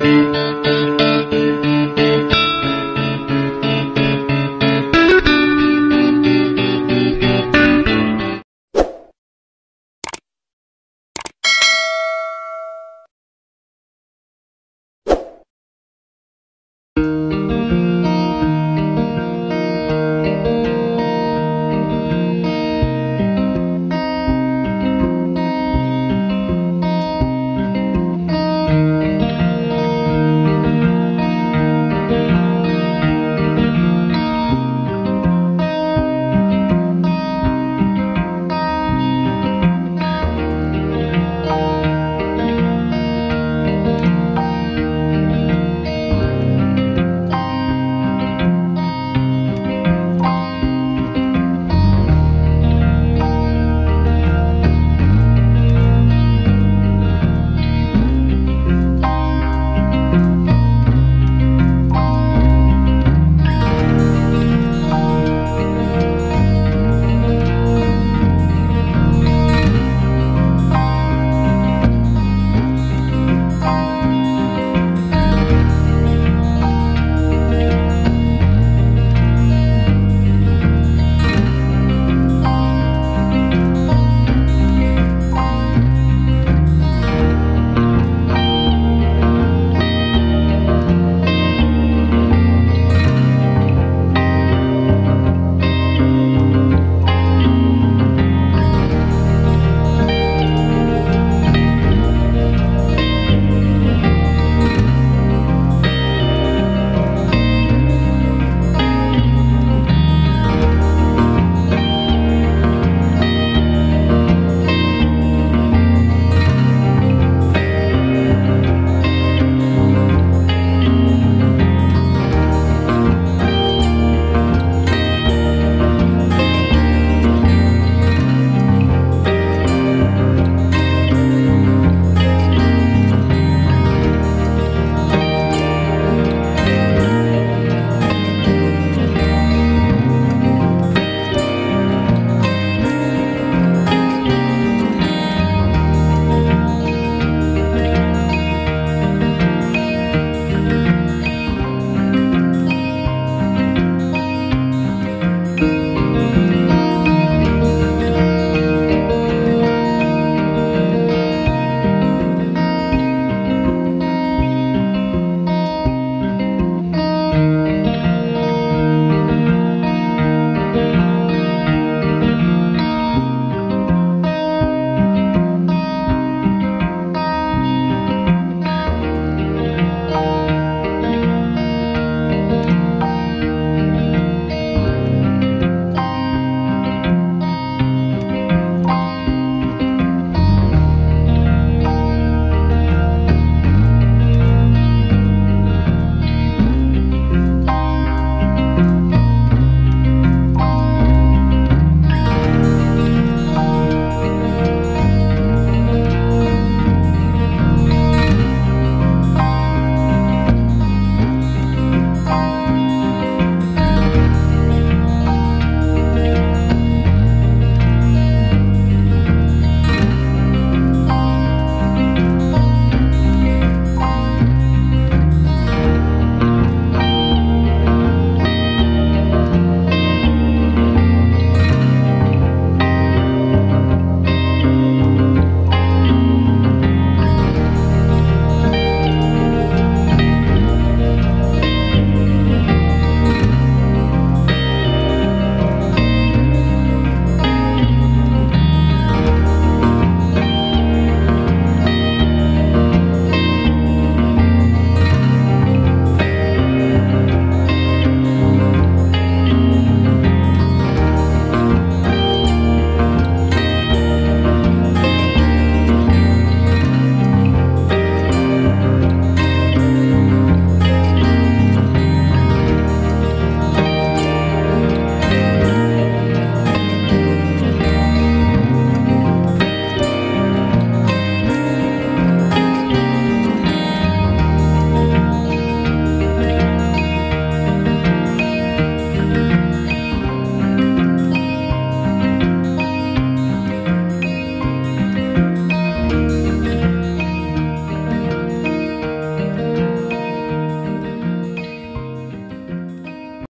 Música